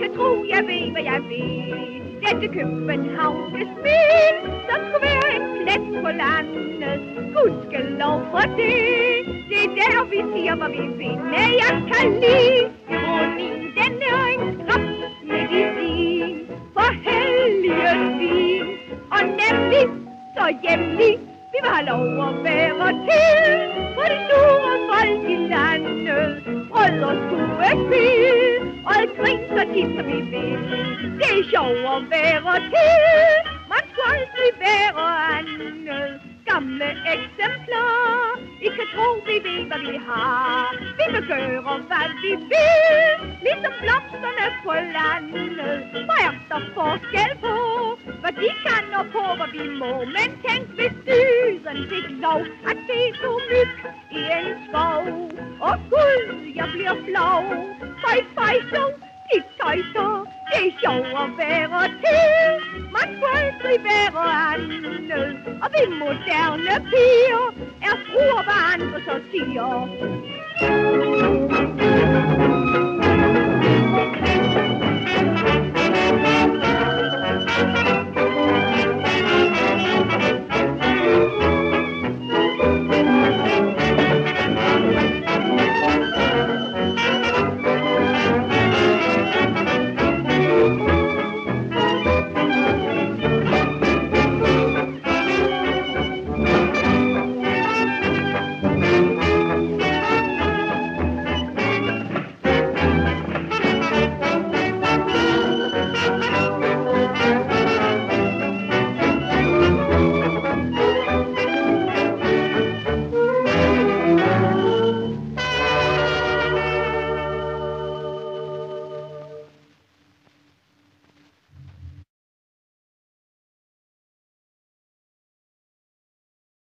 kan tro, jeg ved, hvad jeg ved. Dette København, det smil, der skulle være en plet på landet. Gud skal lov for det. Det er der, vi siger, hvor vi ved. Nej, jeg kan lide ironien. Den er en skrab medicin for hellige svin. Og nemlig så hjemlig, vi vil have lov at være til. Grin som I vil. Det er sjov at være til. Man skulle aldrig være andet. Gamle eksemplar. I kan tro, vi ved, hvad vi har. Vi kan gøre, hvad vi vil. Ligesom blomsterne på landet. Hvor er der forskel på, hvad de kan og på, hvad vi må. Men tænk, hvis dyren fik lov at se to myg i en skov. Åh Gud, jeg bliver flov. Fej, fej, så, tøjser. Det er sjovt at være til. Man skulle aldrig være andet. Og vi moderne piger er fruer, hvad andre.